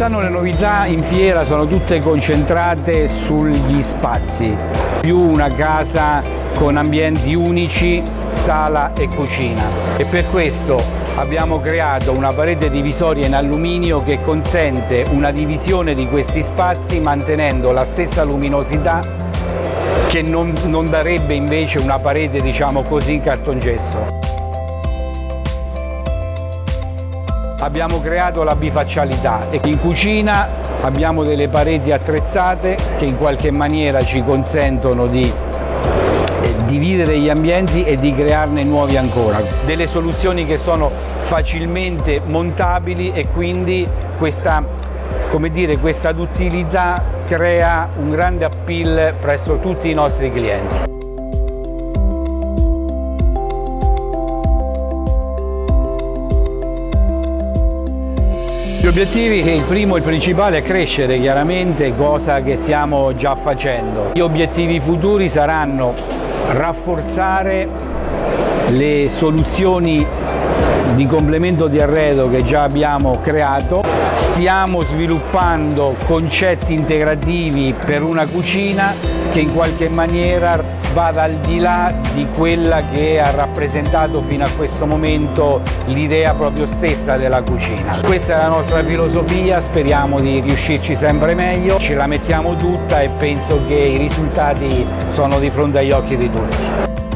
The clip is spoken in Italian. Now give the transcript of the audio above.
Quest'anno le novità in fiera sono tutte concentrate sugli spazi, più una casa con ambienti unici, sala e cucina. E per questo abbiamo creato una parete divisoria in alluminio che consente una divisione di questi spazi mantenendo la stessa luminosità che non, non darebbe invece una parete diciamo così in cartongesso. Abbiamo creato la bifaccialità e in cucina abbiamo delle pareti attrezzate che in qualche maniera ci consentono di eh, dividere gli ambienti e di crearne nuovi ancora. Delle soluzioni che sono facilmente montabili e quindi questa, dire, questa duttilità crea un grande appeal presso tutti i nostri clienti. Gli obiettivi, il primo e il principale è crescere chiaramente, cosa che stiamo già facendo. Gli obiettivi futuri saranno rafforzare le soluzioni di complemento di arredo che già abbiamo creato, stiamo sviluppando concetti integrativi per una cucina che in qualche maniera vada al di là di quella che ha rappresentato fino a questo momento l'idea proprio stessa della cucina. Questa è la nostra filosofia, speriamo di riuscirci sempre meglio, ce la mettiamo tutta e penso che i risultati sono di fronte agli occhi di tutti.